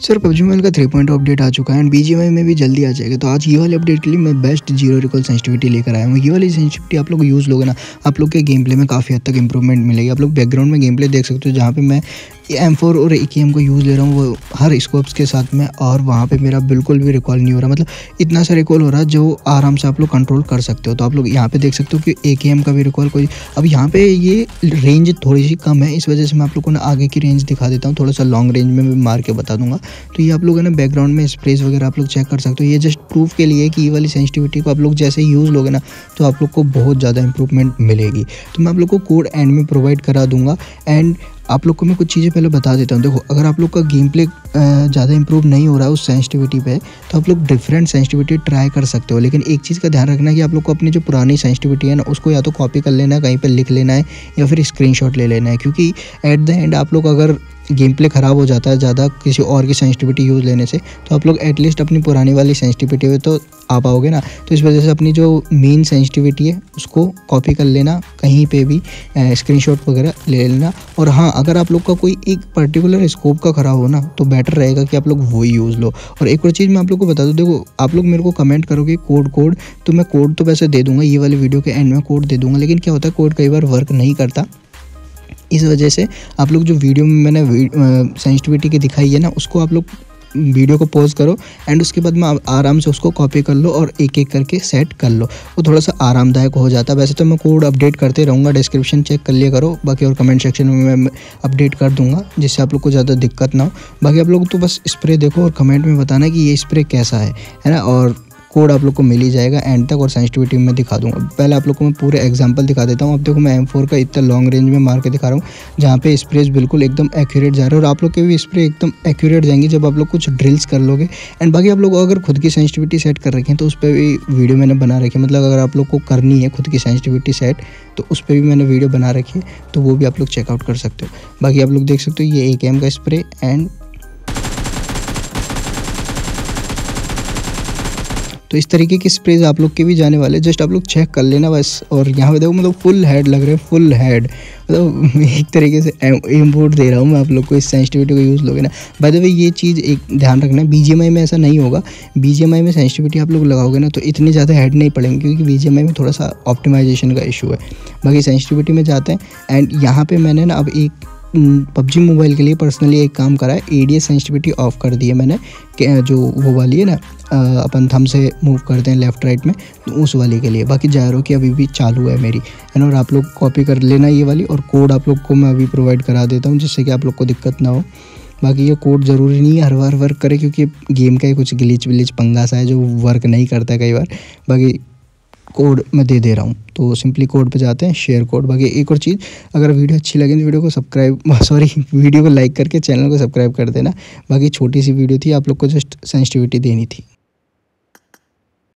Sir, PUBG mobile का three point update आ चुका है एंड बी में भी जल्दी आ जाएगा। तो आज ये वाले अपडेट के लिए मैं बेस्ट ज़ीरो रिकॉल सेंसिटिविटी लेकर आया हूँ। ये वाली सेंसिटिविटी आप लोग यूज़ लोगे ना, आप लोग के गेम प्ले में काफ़ी हद तक इंप्रूवमेंट मिलेगी। आप लोग बैकग्राउंड में गेम प्ले देख सकते हो, जहाँ पे मैं एम फोर और ए एम को यूज़ ले रहा हूँ, वो हर स्कोप्स के साथ में और वहाँ पे मेरा बिल्कुल भी रिकॉल नहीं हो रहा। मतलब इतना सा रिकॉल हो रहा है जो आराम से आप लोग कंट्रोल कर सकते हो। तो आप लोग यहाँ पे देख सकते हो कि ए एम का भी रिकॉल कोई अब यहाँ पे ये रेंज थोड़ी सी कम है, इस वजह से मैं आप लोग को ना आगे की रेंज दिखा देता हूँ। थोड़ा सा लॉन्ग रेंज में भी मार के बता दूँगा। तो ये आप लोग है ना बैकग्राउंड में स्प्रेस वगैरह आप लोग चेक कर सकते हो। ये जस्ट प्रूफ के लिए कि ये वाली सेंसिटिविटी को आप लोग जैसे यूज़ लोगे ना तो आप लोग को बहुत ज़्यादा इंप्रूवमेंट मिलेगी। तो मैं आप लोग को कोड एंड में प्रोवाइड करा दूँगा। एंड आप लोग को मैं कुछ चीज़ें पहले बता देता हूँ। देखो, अगर आप लोग का गेम प्ले ज़्यादा इंप्रूव नहीं हो रहा है उस सेंसिटिविटी पे तो आप लोग डिफरेंट सेंसिटिविटी ट्राई कर सकते हो। लेकिन एक चीज़ का ध्यान रखना है कि आप लोग को अपनी जो पुरानी सेंसिटिविटी है ना, उसको या तो कॉपी कर लेना है, कहीं पर लिख लेना है, या फिर स्क्रीनशॉट ले लेना है। क्योंकि एट द एंड आप लोग अगर गेम प्ले ख़राब हो जाता है ज़्यादा किसी और की सेंसिटिविटी यूज़ लेने से तो आप लोग एटलीस्ट अपनी पुरानी वाली सेंसिटिविटी पे तो आ पाओगे ना। तो इस वजह से अपनी जो मेन सेंसिटिविटी है, उसको कॉपी कर लेना, कहीं पे भी स्क्रीनशॉट वगैरह ले लेना। और हाँ अगर आप लोग का कोई एक पर्टिकुलर स्कोप का ख़राब हो ना तो बेटर रहेगा कि आप लोग वही यूज़ लो। और एक और चीज़ मैं आप लोग को बता दूँ, देखो, आप लोग मेरे को कमेंट करोगे कोड कोड तो मैं कोड तो वैसे दे दूँगा, ये वाली वीडियो के एंड में कोड दे दूँगा, लेकिन क्या होता है कोड कई बार वर्क नहीं करता। इस वजह से आप लोग जो वीडियो में मैंने सेंसिटिविटी की दिखाई है ना, उसको आप लोग वीडियो को पॉज करो एंड उसके बाद में आराम से उसको कॉपी कर लो और एक एक करके सेट कर लो। वो थोड़ा सा आरामदायक हो जाता है। वैसे तो मैं कोड अपडेट करते रहूँगा डिस्क्रिप्शन चेक कर लिया करो, बाकी और कमेंट सेक्शन में मैं अपडेट कर दूँगा, जिससे आप लोग को ज़्यादा दिक्कत ना हो। बाकी आप लोग तो बस स्प्रे देखो और कमेंट में बताना कि ये स्प्रे कैसा है है ना? और कोड आप लोग को मिल ही जाएगा एंड तक और सेंसिटिविटी में दिखा दूँगा। पहले आप लोग को मैं पूरे एग्ज़ाम्पल दिखा देता हूँ। अब देखो मैं एम का इतना लॉन्ग रेंज में मार के दिखा रहा हूँ, जहाँ पे स्प्रेज बिल्कुल एकदम एक्यूरेट जा रहे हैं, और आप लोग के भी स्प्रे एकदम एक्यूरेट जाएँगे जब आप लोग कुछ ड्रिल्स कर लोगे। एंड बाकी आप लोग अगर खुद की सेंसिटिविटी सेट कर रखें तो उस पर भी वीडियो मैंने बना रखी मतलब अगर आप लोग को करनी है खुद की सेंसिटिविटी सेट तो उस पर भी मैंने वीडियो बना रखी है तो वो भी आप लोग चेकआउट कर सकते हो। बाकी आप लोग देख सकते हो, ये एक एम का स्प्रे एंड तो इस तरीके की स्प्रेज आप लोग के भी जाने वाले जस्ट आप लोग चेक कर लेना बस। और यहाँ पे देखो मतलब फुल हेड लग रहे हैं फुल हेड मतलब एक तरीके से इम्पोर्ट दे रहा हूँ मैं आप लोग को, इस सेंसिटिविटी को यूज़ लोगे ना। बाय द वे ये चीज़ एक ध्यान रखना बी में ऐसा नहीं होगा। BGMI में सेंसिटिविटी आप लोग लगाओगे ना तो इतनी ज़्यादा हेड नहीं पड़ेंगे, क्योंकि BGMI में थोड़ा सा ऑप्टिमाइजेशन का इशू है। बाकी सेंसिटिविटी में जाते हैं। एंड यहाँ पर मैंने ना अब एक पबजी मोबाइल के लिए पर्सनली एक काम करा है ए डी सेंसिटिविटी ऑफ़ कर दी है मैंने जो वो वाली है ना अपन थम से मूव करते हैं लेफ़्ट राइट में तो उस वाली के लिए। बाकी जायरो की अभी भी चालू है मेरी। है ना और आप लोग कॉपी कर लेना ये वाली, और कोड आप लोग को मैं अभी प्रोवाइड करा देता हूँ, जिससे कि आप लोग को दिक्कत ना हो। बाकी ये कोड ज़रूरी नहीं है, हर बार वर्क करे, क्योंकि गेम का ही कुछ गिलिच विलिच पंगा सा है, जो वर्क नहीं करता कई बार। बाकी कोड मैं दे दे रहा हूँ। तो सिंपली कोड पे जाते हैं शेयर कोड बाकी एक और चीज़, अगर वीडियो अच्छी लगे तो वीडियो को सब्सक्राइब सॉरी वीडियो को लाइक करके चैनल को सब्सक्राइब कर देना। बाकी छोटी सी वीडियो थी, आप लोग को जस्ट सेंसिटिविटी देनी थी।